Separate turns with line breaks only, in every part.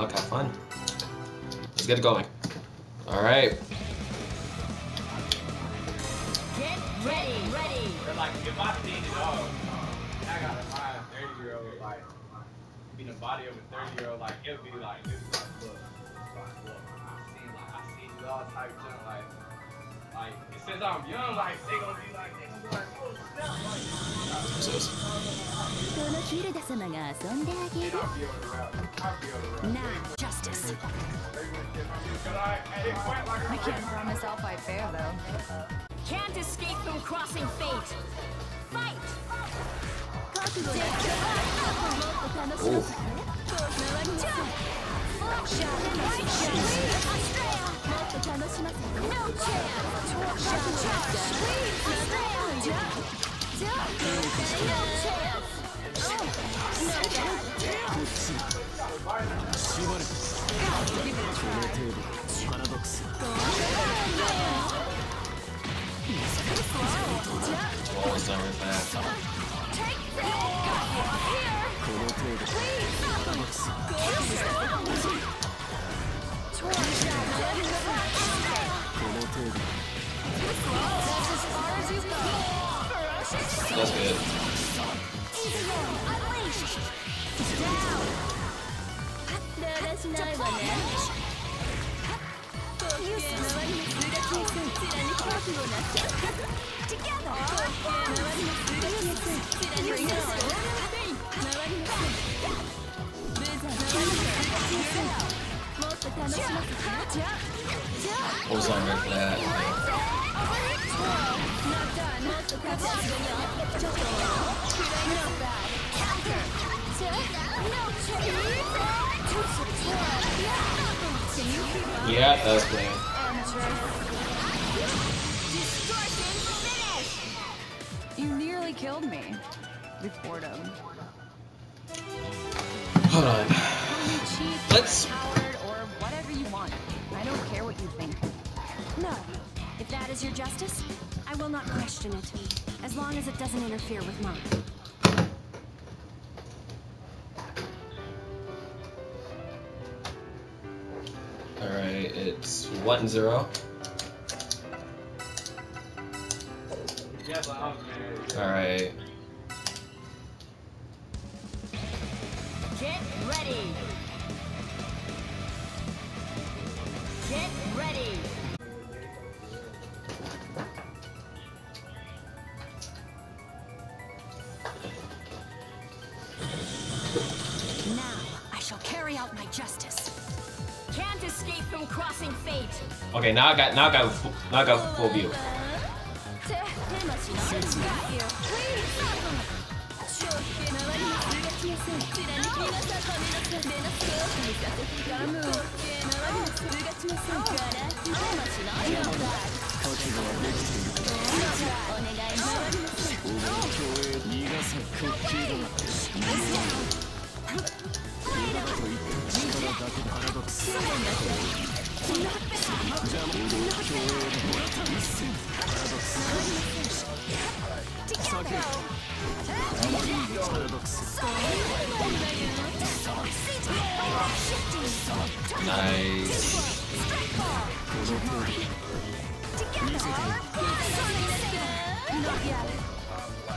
luck, have fun. Let's get it going. Alright.
Get ready, ready.
But like, if I seen it all, I gotta find a 30 year old, like, be the body of a 30 year old, like, it'll be like, this is like, look, like, look, I seen, like, I seen it all type junk, like, like, since I'm young, like, they gonna be like,
justice.
I
can't promise I'll fight fair, though.
Can't escape from crossing fate. Fight! Oh. No chance! Torture! Sweet! Australia! この程度。にさん I
was on her that. Yeah, that was bad.
You nearly killed me with boredom.
Hold on. Let's
is your justice, I will not question it. As long as it doesn't interfere with mine.
Alright, it's 1 0.
Yes, I was married.
Alright.
Get ready. Get ready.
Carry out my justice.
Can't escape from crossing fate.
Okay, now I got now I got now I got full view. Nice.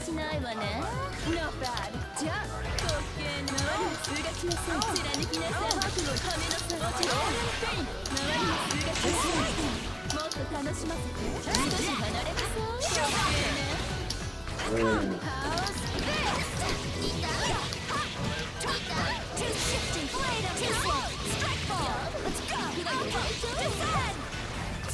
しないわね No bad じゃあ滑稽の周りの数学のさ貫きなさい悪のための差をチャールペイン周りの数学しなもっと楽しませて少し離れましょう滑稽ね Let's go!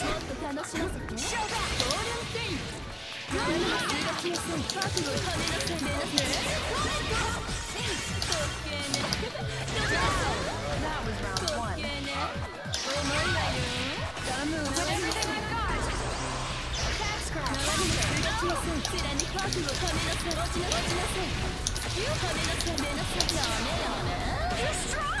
ちっと楽しませて
You're strong!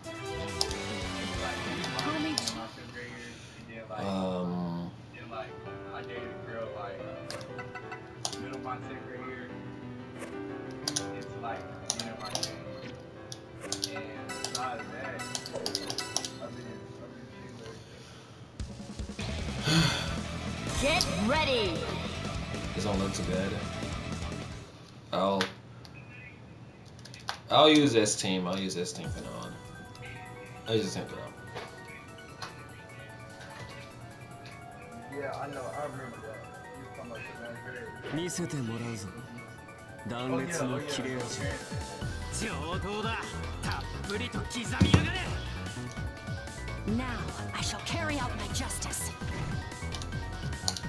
this don't look too good. I'll, I'll use this team. I'll use this team for now on. I'll use this team for now.
Yeah, I know. I remember that. You was talking about the ninth grade.
見せてもらうぞ
Oh
断
yeah,
裂
oh
の
yeah.
切れ
so
味
parents-
上等だたっぷりと刻みやがれ
Now I shall carry out my justice.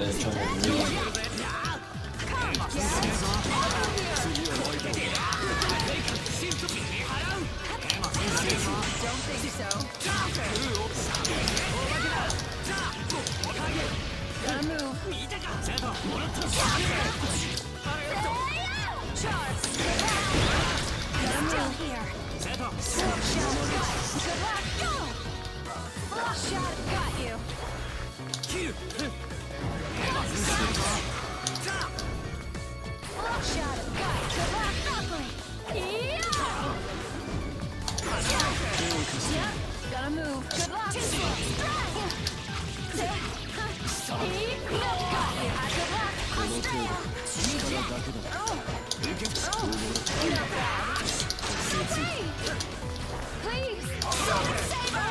で
去年2位。Please. Someone save her.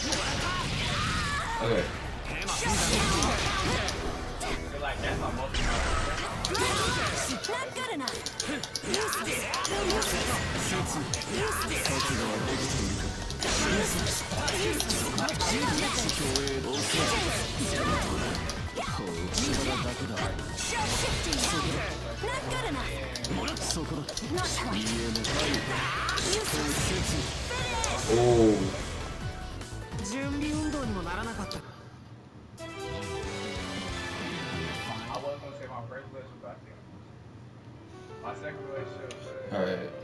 Okay.
Not good enough.
この力だ
けだそこだ
そこだ
BM はい
おお
準備運動にもならなかった。
I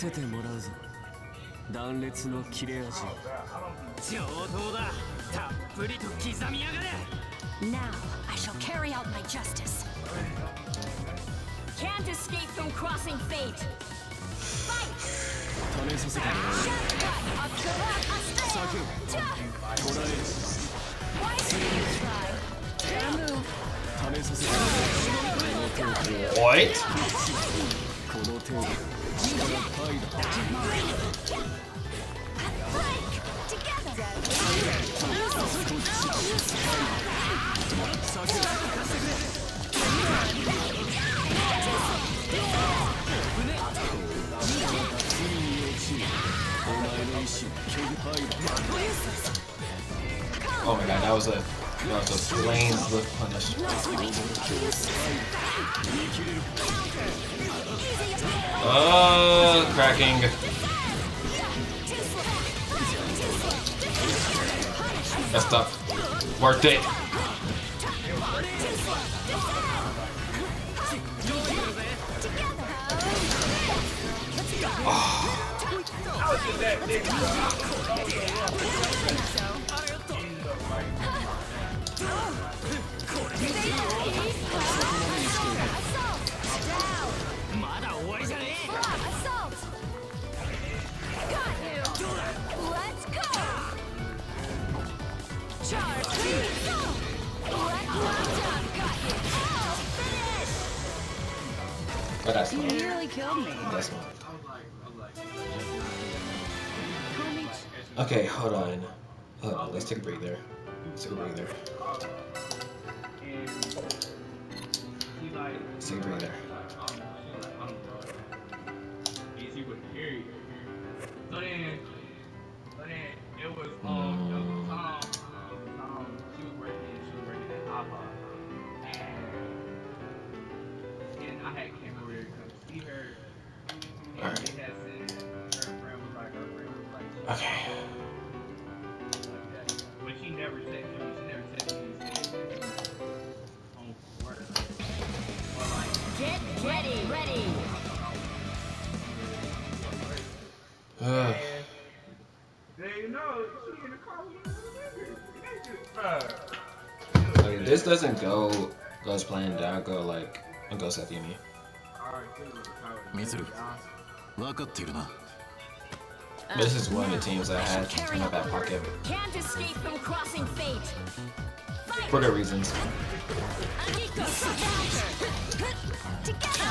せてもらうぞ断裂の切れ味上等だたっぷりと刻みやがれ
Now I shall carry out my justice Can't escape from crossing fate Fight
試させてもらう叫ぶ捕らえる強い試させてもらう
What? Oh my God! That was a flames with punishment. Oh, cracking. Messed up. Worked it. Oh. But that's
you nearly killed me.
That's not. Okay, hold on. Hold on. Let's take a breather. Let's take a breather. Let's take a breather.
Easy with
doesn't go goes planned, I'll go like I'll go
Safumi. Me too.
This is one of the teams I had in my back pocket.
Can't escape from crossing fate.
For good reasons.
Together.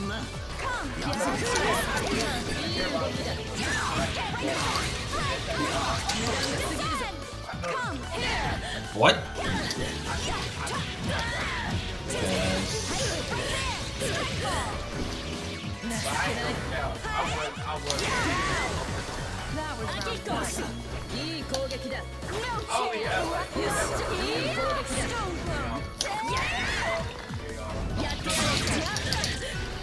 んま
What?
Oh,
yeah.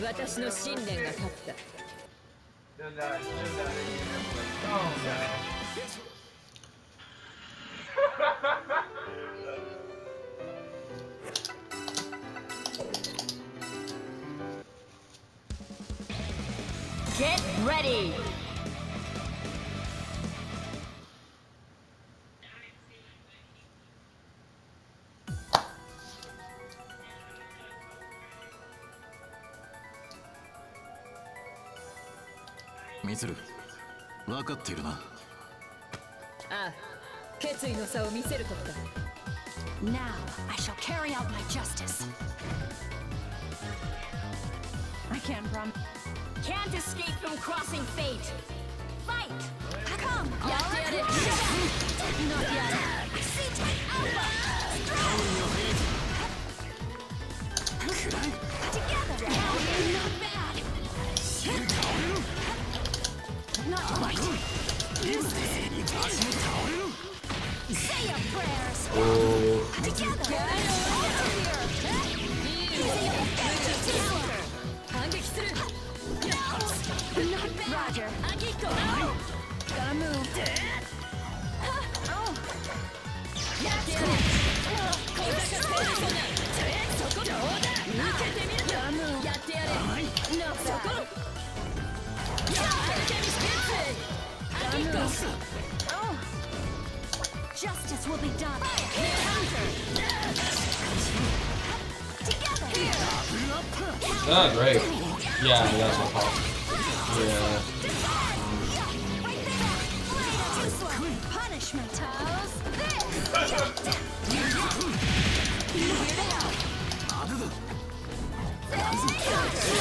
私の信念が勝った Get ready!
ミツル分かっているな
ああ決意の差を見せることだ
Now I shall carry out my justice
I can't run
Can't escape from crossing fate Fight! Come!
Not yet!
Not yet! Seek my alpha!
Strike!
Together! Roger!
アキッコ
Gotta move.
mercy.
Oh. Justice will be done.
Ah, oh, great. Yeah, that's my fault. Yeah.
Punishment house. This.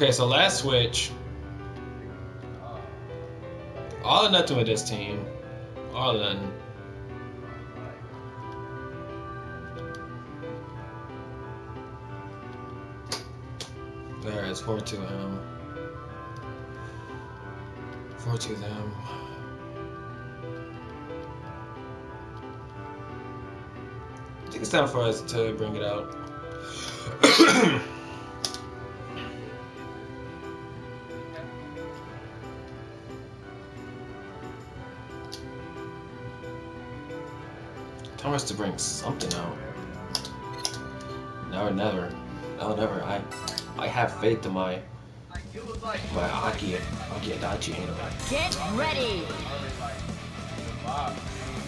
Okay, so last switch. All or nothing with this team. All or nothing. There, it's 4 2 M. 4 2 them. I think it's time for us to bring it out. Time for us to bring something out. Now or never. Now or never. I I have faith in my
like, it was like,
my Aki Aki Adachi anime.
Get ready!
already like, the vibe, man,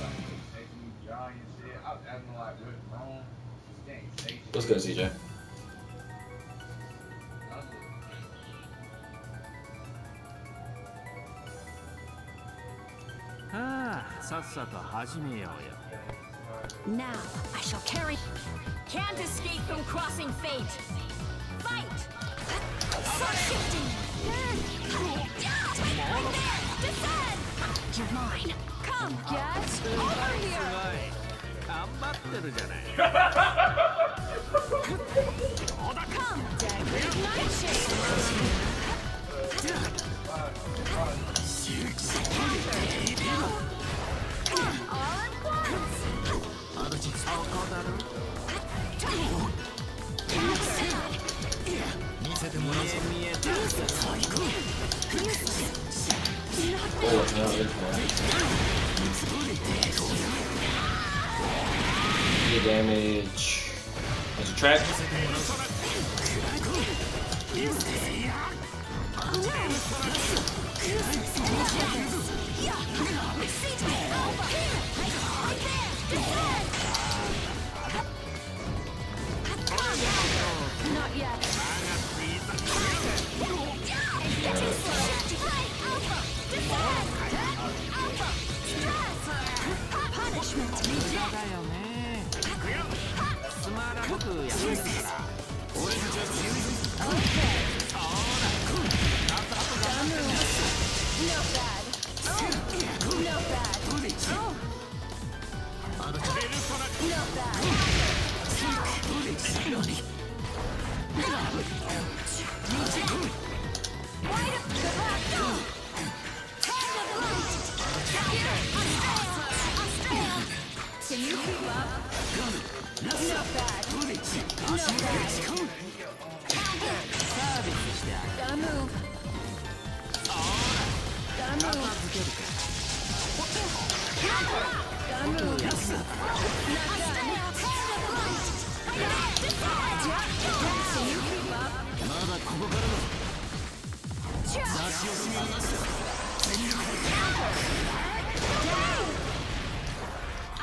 like, making me drawing and shit. I was asking like, what's wrong? Just can't say shit.
What's good, CJ?
I was just-
ああさっさと始めようよ
Now, I shall carry. Can't escape from crossing fate. Fight! Subshifting! Right there! Defend! You're mine. Come, get over here!
頑張ってるじゃない
Come, dagger nightshade!
There's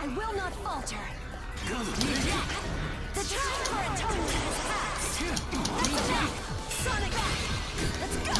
I will not falter. The time for atonement has passed. Attack! Sonic! Let's go!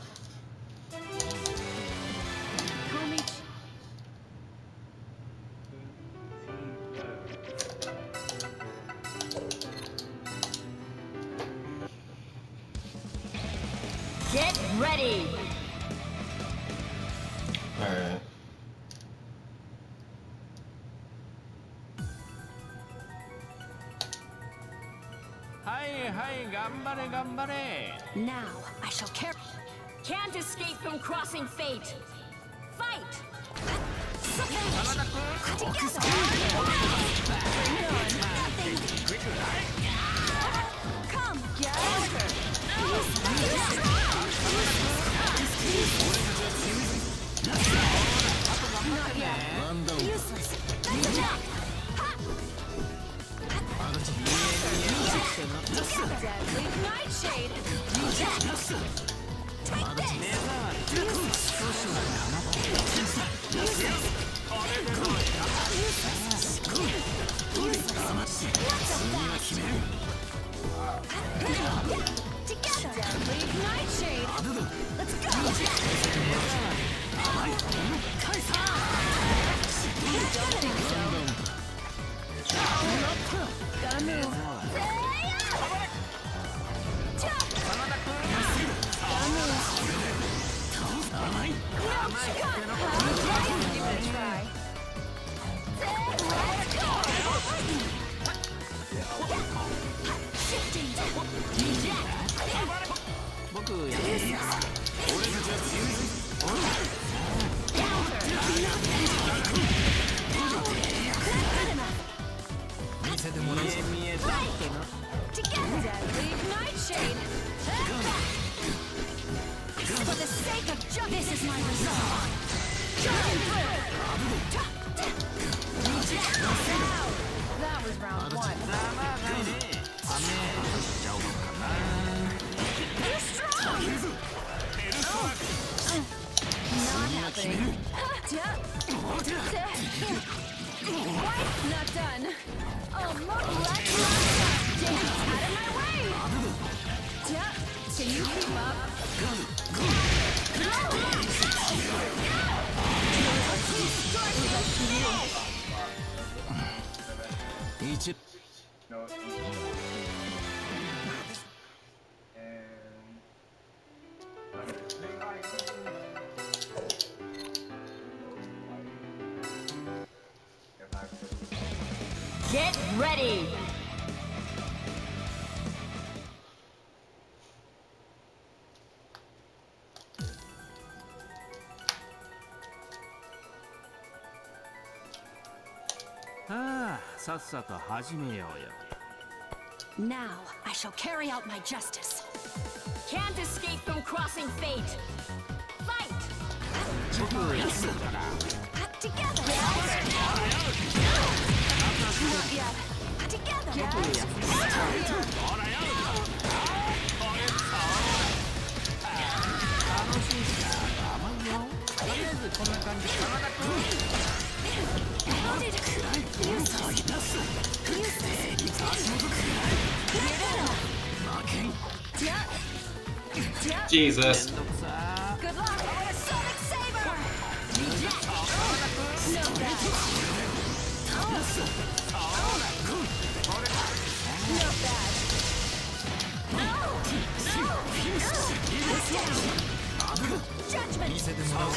Now I shall carry.
Can't escape from crossing fate! Fight!
Come,
一。Ah,
Get ready!
Now I shall carry out my justice.
Can't escape from crossing fate! Fight!
Together.
Not yet.
Jesus.
Judgment!
見せてもらおう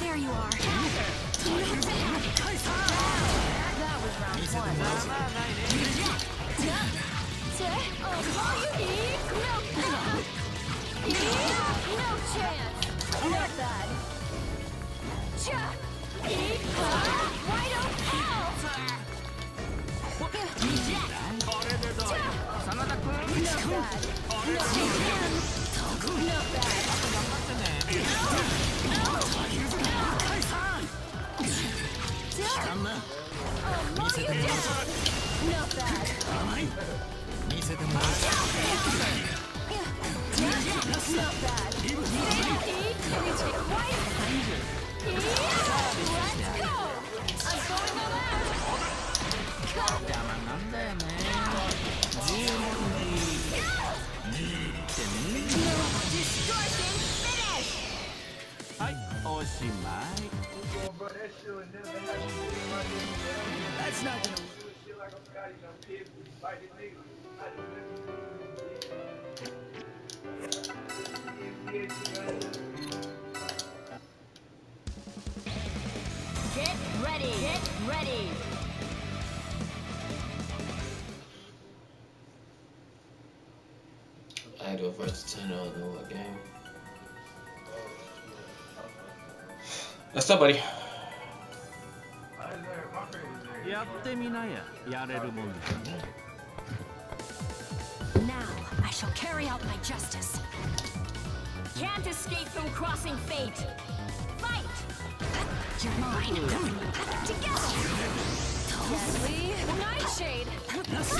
There you are.
That was round one.
No chance. Not bad. Cha. Why don't hell?
なんだよね
Nigga. I do
Get ready. Get ready.
Idol versus Tenno in what game? That's up, buddy.
Now, I shall carry out my justice.
Can't escape from crossing fate. Fight!
You're mine. Together!
Nightshade!
Together!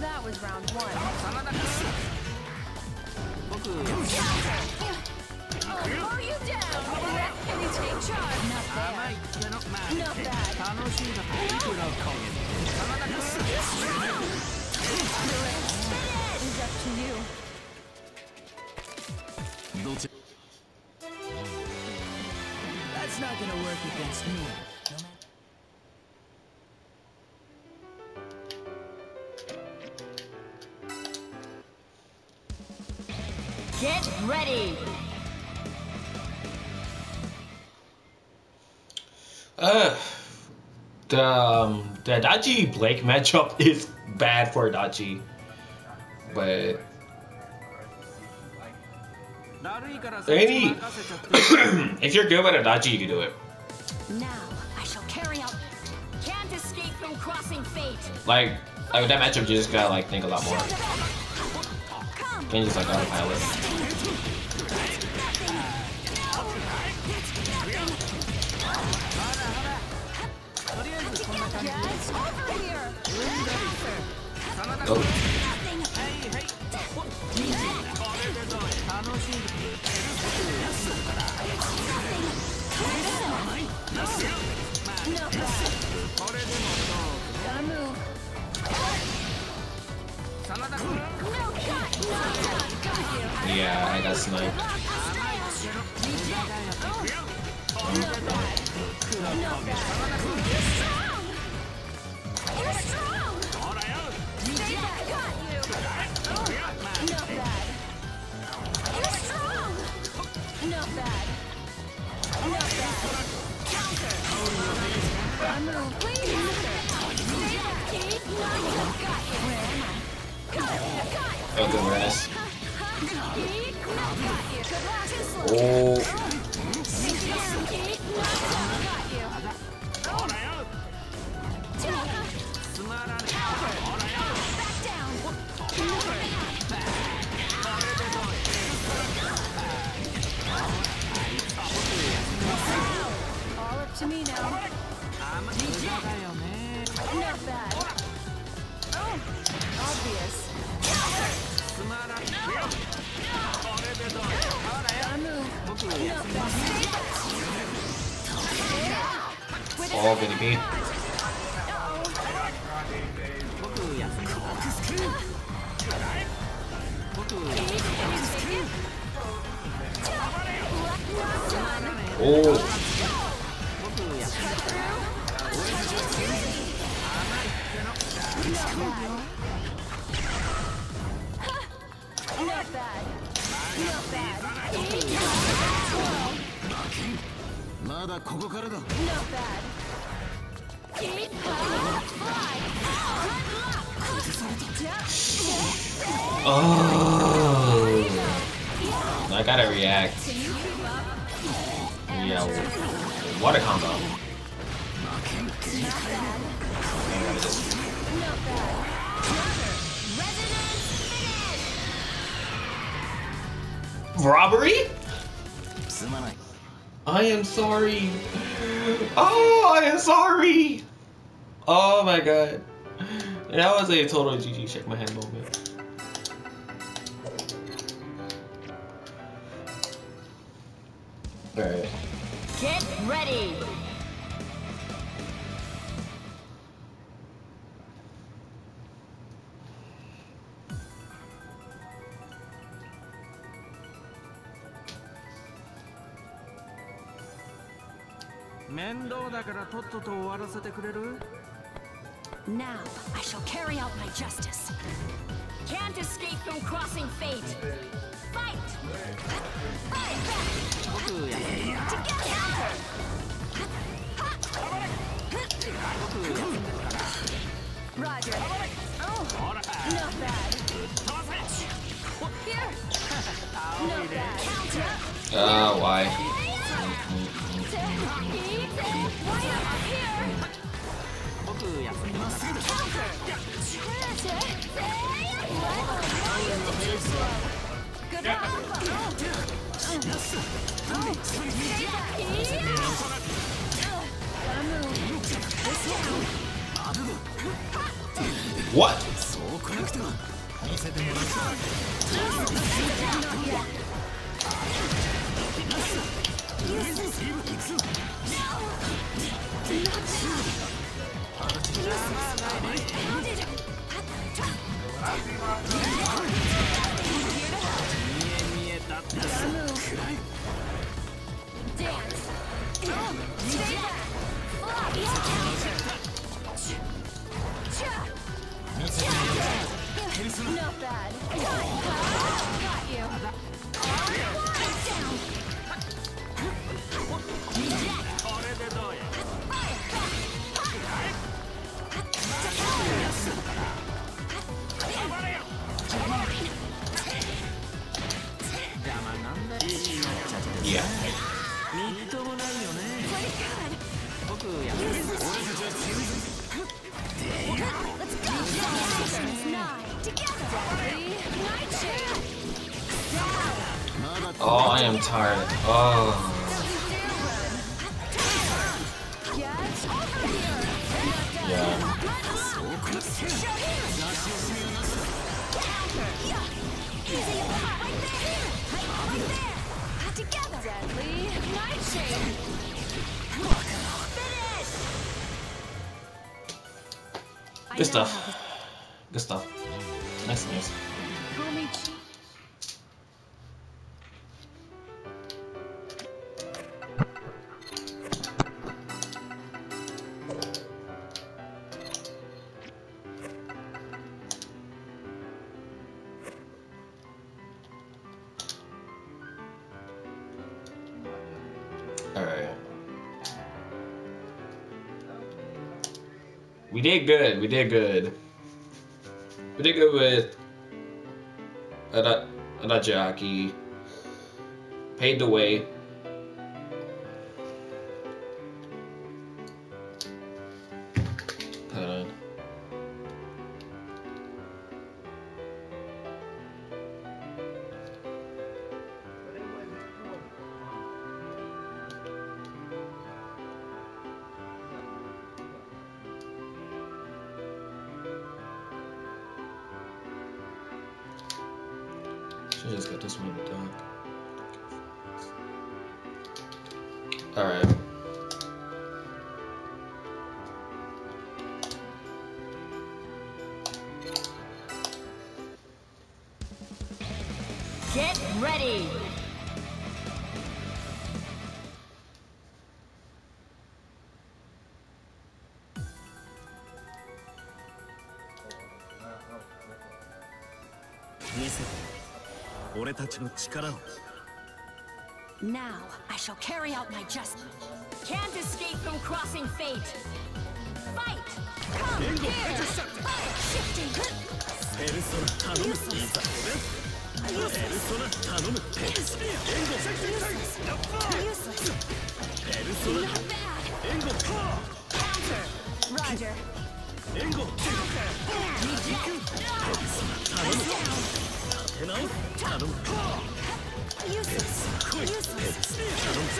That was round one. That's not gonna work against me.
Get ready.
Uh, the, um, the Adachi Blake matchup is bad for Adachi. But.
Any.
if you're good with a Adachi, you can do it.
Now, I shall carry out.
Can't escape from crossing fate.
Like, like with that matchup, you just gotta like think a lot more. Can't just like autopilot. Oh,
goody me. Oh.
まだここからだ
Not bad. Keep fly.
oh. I gotta react.
Can you keep up?
Yeah, water combo.
Not bad.
Ain't gotta just-
Not bad.
Robbery? I am sorry. Oh, I am sorry. Oh my god. That was a total GG check my hand moment. Alright.
Get ready!
面倒だからとっとと終わらせてくれる
Now I shall carry out my justice. Can't escape from crossing fate. Fight! Fight back! Together!
Roger. Oh, not bad. Here. Not bad. Counter.
Uh, why?
Why
What?
す
ごい! Did good. We did good. We did good with Ada- Adachiaki paid the way.
たちの力を
Now I shall carry out my justice. Can't escape from crossing fate. Fight! Come here! Fight! Shifting!
ペルソナ頼むいざペルソナ頼むペルソナ援護.ペルソナ.援護
Counter. Roger.
援護
Counter. Reject.
頼む立て直す頼むユースユース頼む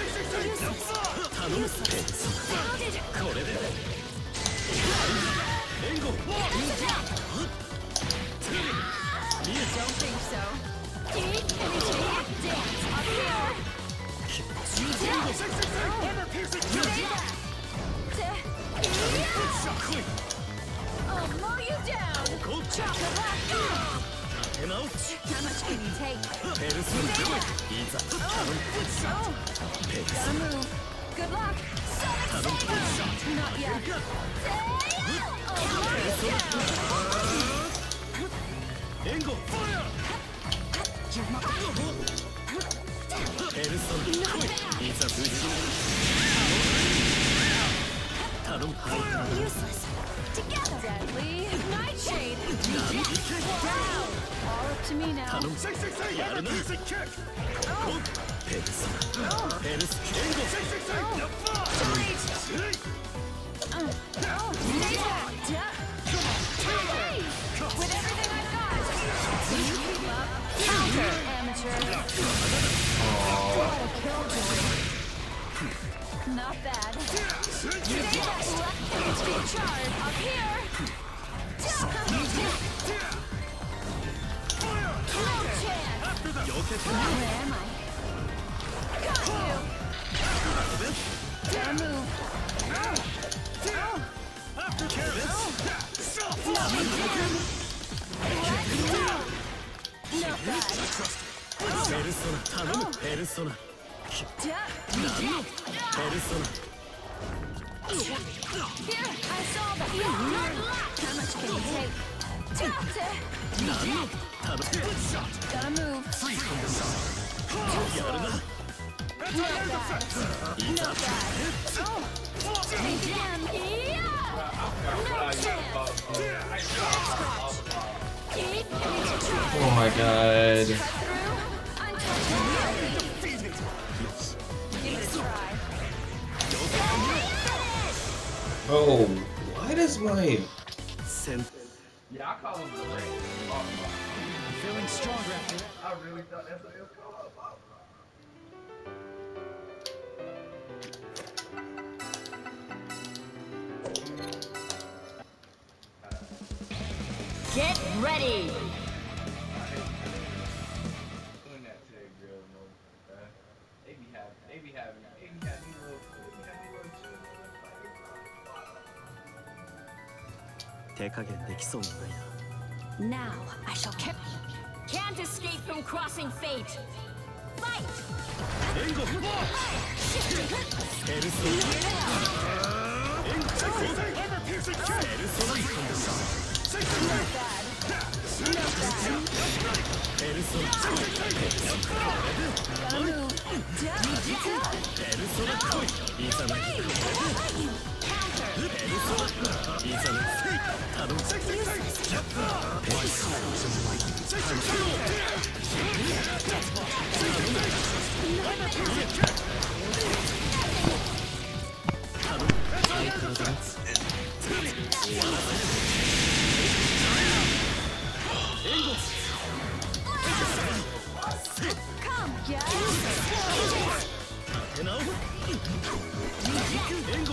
頼む ペルソナ
Yeah.
何のペルソナ
Here, I saw that. How much can you take? Doctor,
何の頼む
gotta move.
やるな
Not bad.
いざ
Not bad. Oh, think again. Yeah. No chance. Keep it try.
Oh my god.
Through.
Oh, why does my
セン
Yeah, I call him the ring.
Feeling stronger after that
I really thought that's what it was called.
Get ready.
手加減できそうもないな
Now I shall kill you Can't escape from crossing fate Fight! ン
ヘルソナナ援護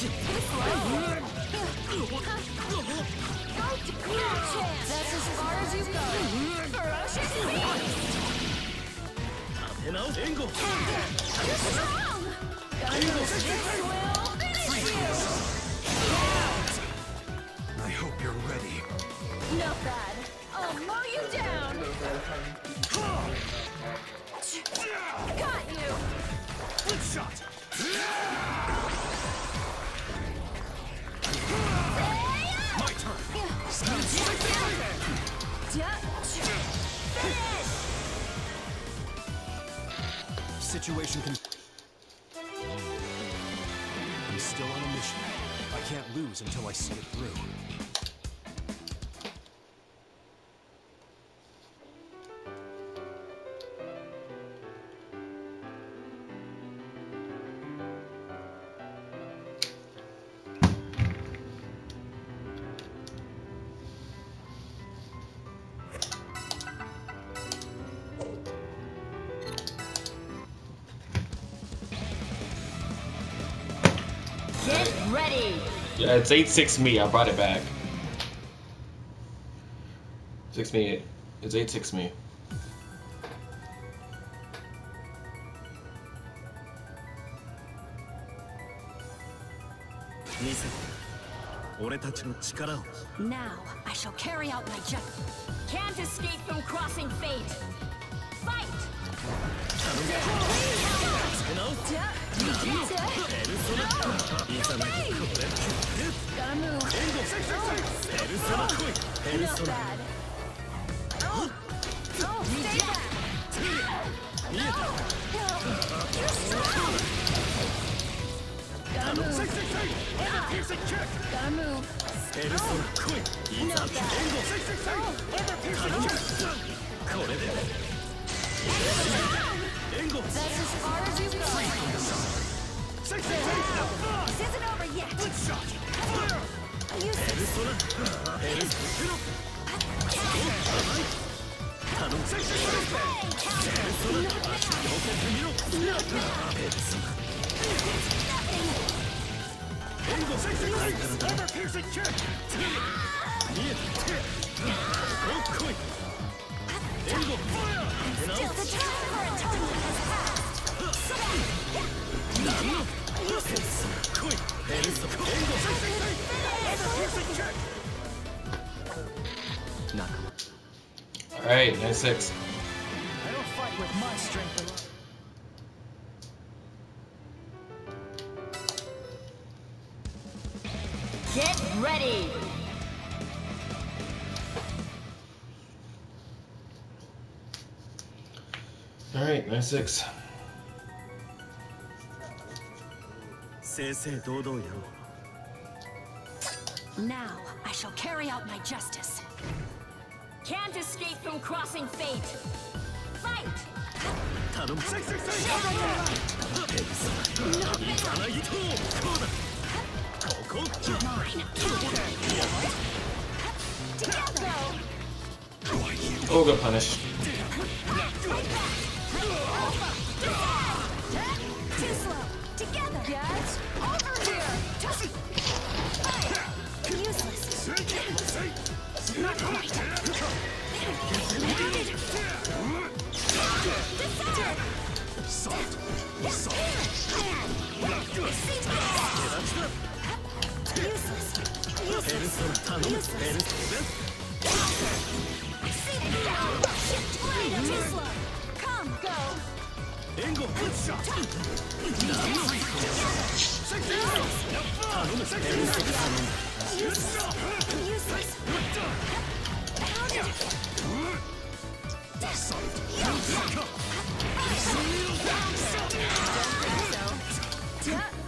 That's as far as you
I hope you're ready.
Not bad. I'll mow you down! Got you!
Good shot! Situation can. I'm still on a mission. I can't lose until I see it through.
it's 8-6 me. I brought it back. 6 me. It's 8-6 me.
Now, I shall carry out my justice. Can't escape from crossing fate. Fight!
Fight. This isn't over yet.
ペルソ ナペルソナ頼むペルソナ乗せてみろペルソナ援護見えたここ来い援護手直
Till the time for atonement has passed.
Alright, 96.
I don't fight with my strength
Get ready!
Alright,
96.
Now, I shall carry out my justice. Can't escape from crossing fate. Fight!
Ogre punish.
Get over here. Useless. Not quite. Useless.
ペルソナ頼むペルソ
Too slow. Come, go.
ナ援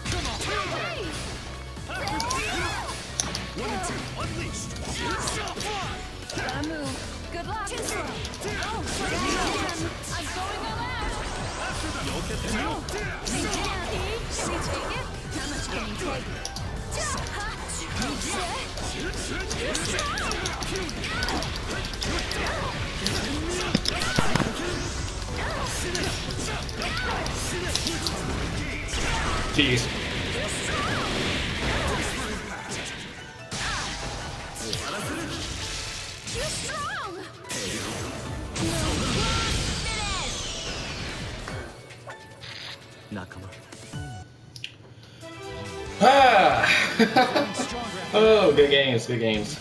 Angle flip shot. One and two, unleashed.
Gotta move. Good luck. Oh, I'm going around.
Jeez. oh, good games, good games.